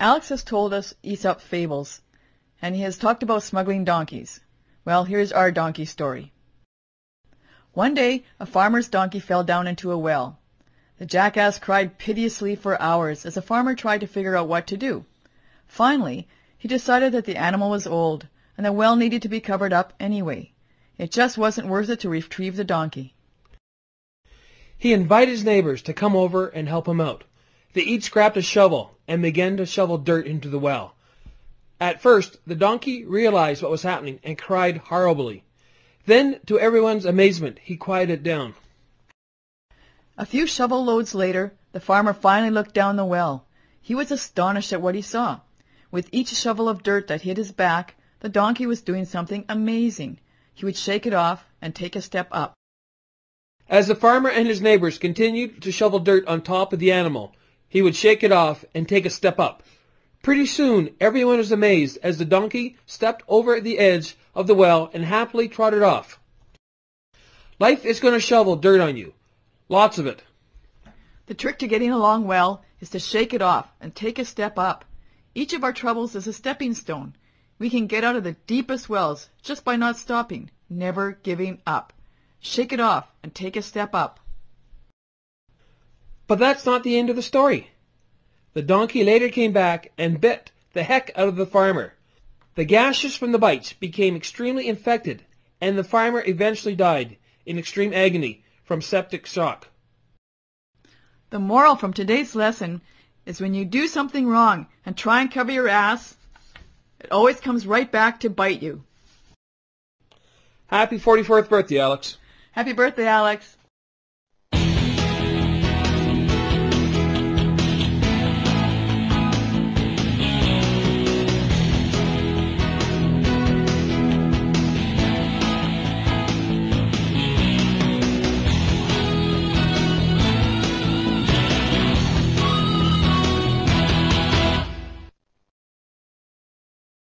Alex has told us Aesop fables, and he has talked about smuggling donkeys. Well, here's our donkey story. One day a farmer's donkey fell down into a well. The jackass cried piteously for hours as the farmer tried to figure out what to do. Finally, he decided that the animal was old, and the well needed to be covered up anyway. It just wasn't worth it to retrieve the donkey. He invited his neighbors to come over and help him out. They each grabbed a shovel and began to shovel dirt into the well. At first, the donkey realized what was happening and cried horribly. Then, to everyone's amazement, he quieted down. A few shovel loads later, the farmer finally looked down the well. He was astonished at what he saw. With each shovel of dirt that hit his back, the donkey was doing something amazing. He would shake it off and take a step up. As the farmer and his neighbors continued to shovel dirt on top of the animal, he would shake it off and take a step up. Pretty soon, everyone was amazed as the donkey stepped over the edge of the well and happily trotted off. Life is going to shovel dirt on you. Lots of it. The trick to getting along well is to shake it off and take a step up. Each of our troubles is a stepping stone. We can get out of the deepest wells just by not stopping, never giving up. Shake it off and take a step up. But that's not the end of the story. The donkey later came back and bit the heck out of the farmer. The gashes from the bites became extremely infected, and the farmer eventually died in extreme agony from septic shock. The moral from today's lesson is when you do something wrong and try and cover your ass, it always comes right back to bite you. Happy 44th birthday, Alex. Happy birthday, Alex.